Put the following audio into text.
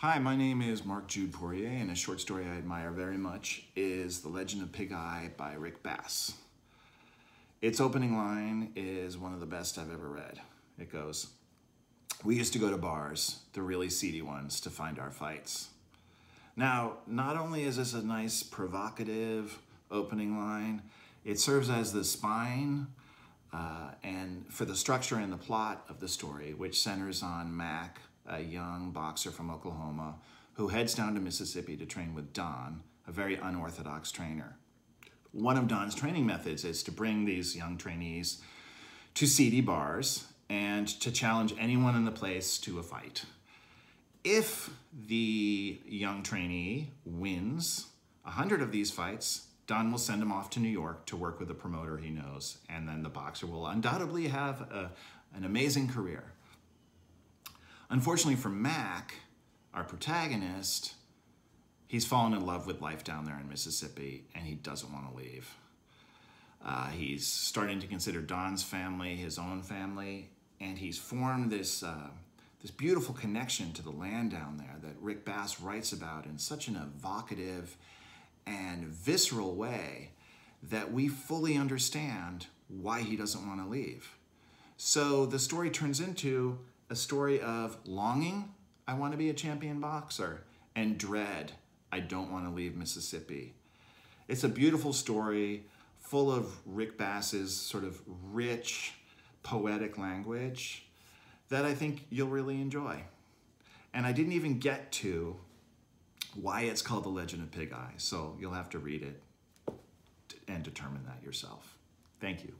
Hi, my name is Mark Jude Poirier, and a short story I admire very much is The Legend of Pig Eye by Rick Bass. Its opening line is one of the best I've ever read. It goes, We used to go to bars, the really seedy ones, to find our fights. Now, not only is this a nice, provocative opening line, it serves as the spine uh, and for the structure and the plot of the story, which centers on Mac, a young boxer from Oklahoma who heads down to Mississippi to train with Don, a very unorthodox trainer. One of Don's training methods is to bring these young trainees to seedy bars and to challenge anyone in the place to a fight. If the young trainee wins a 100 of these fights, Don will send him off to New York to work with a promoter he knows, and then the boxer will undoubtedly have a, an amazing career. Unfortunately for Mac, our protagonist, he's fallen in love with life down there in Mississippi and he doesn't want to leave. Uh, he's starting to consider Don's family his own family, and he's formed this, uh, this beautiful connection to the land down there that Rick Bass writes about in such an evocative and visceral way that we fully understand why he doesn't want to leave. So the story turns into a story of longing, I want to be a champion boxer, and dread, I don't want to leave Mississippi. It's a beautiful story full of Rick Bass's sort of rich, poetic language that I think you'll really enjoy. And I didn't even get to why it's called The Legend of Pig Eye, so you'll have to read it and determine that yourself. Thank you.